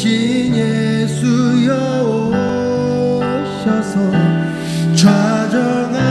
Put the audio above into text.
신 예수여 오셔서 좌정하